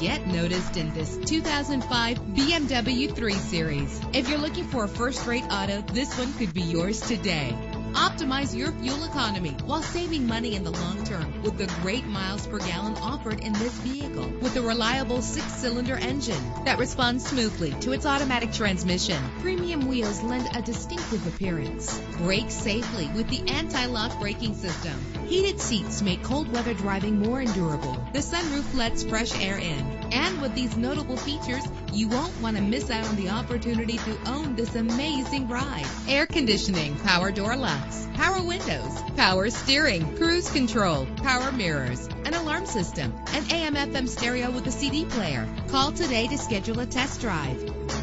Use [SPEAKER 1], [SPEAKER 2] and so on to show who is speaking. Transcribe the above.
[SPEAKER 1] Get noticed in this 2005 BMW 3 Series. If you're looking for a first-rate auto, this one could be yours today. Optimize your fuel economy while saving money in the long term with the great miles per gallon offered in this vehicle. With a reliable six-cylinder engine that responds smoothly to its automatic transmission, premium wheels lend a distinctive appearance. Brake safely with the anti-lock braking system. Heated seats make cold weather driving more endurable. The sunroof lets fresh air in. With these notable features, you won't want to miss out on the opportunity to own this amazing ride. Air conditioning, power door locks, power windows, power steering, cruise control, power mirrors, an alarm system, an AM FM stereo with a CD player. Call today to schedule a test drive.